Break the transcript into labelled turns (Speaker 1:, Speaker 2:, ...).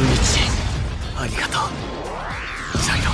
Speaker 1: ありがとう。ジャイロ